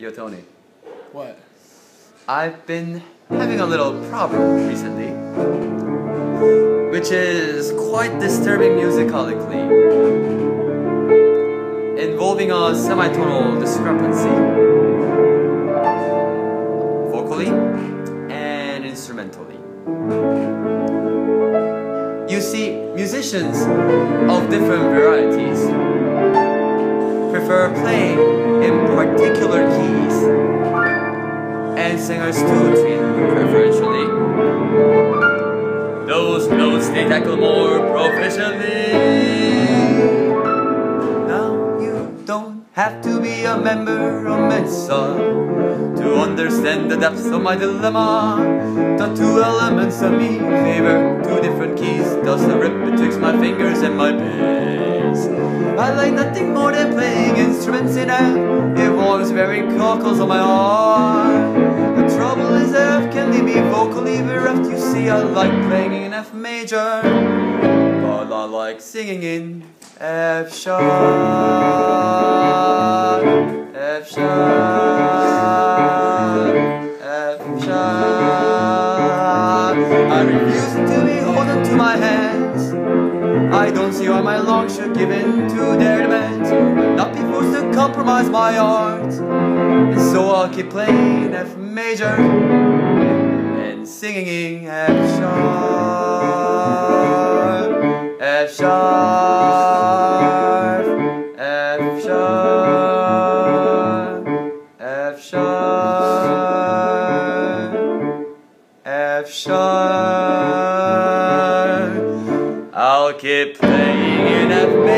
Yo, Tony. What? I've been having a little problem recently, which is quite disturbing musicalically, involving a semitonal discrepancy, vocally and instrumentally. You see, musicians of different varieties prefer playing in particular keys and singers too treat preferentially those notes they tackle more proficiently. Now you don't have to be a member of Mensa to understand the depths of my dilemma. The two elements of me favor two different keys, thus the rip betwixt my fingers and my bass. I like nothing more than playing instruments in F. Warms very cockles on my heart. The trouble is F can leave me vocally bereft. You see, I like playing in F major, but I like singing in F sharp. F sharp. F sharp. I refuse to be holding to my hands. I don't see why my lungs should give in to their demands compromise my art. And so I'll keep playing F major And singing F sharp. F sharp. F sharp. F sharp. F sharp. I'll keep playing in F major